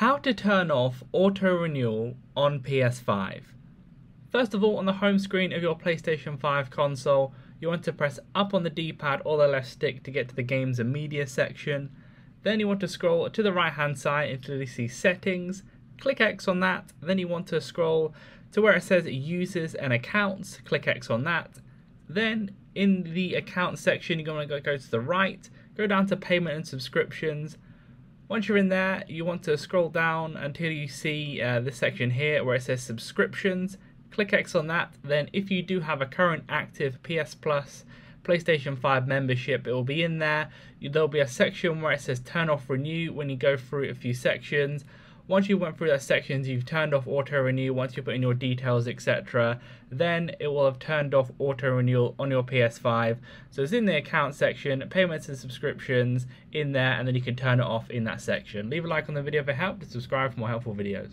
How to turn off auto renewal on PS5. First of all, on the home screen of your PlayStation 5 console, you want to press up on the D-pad or the left stick to get to the games and media section. Then you want to scroll to the right hand side until you see settings. Click X on that. Then you want to scroll to where it says users and accounts. Click X on that. Then in the account section, you're to go to the right, go down to payment and subscriptions. Once you're in there, you want to scroll down until you see uh, this section here where it says subscriptions. Click X on that. Then if you do have a current active PS Plus PlayStation 5 membership, it will be in there. There'll be a section where it says turn off renew when you go through a few sections. Once you went through those sections, you've turned off auto renew once you put in your details, etc. Then it will have turned off auto renewal on your PS5. So it's in the account section, payments and subscriptions in there, and then you can turn it off in that section. Leave a like on the video if it helped, and subscribe for more helpful videos.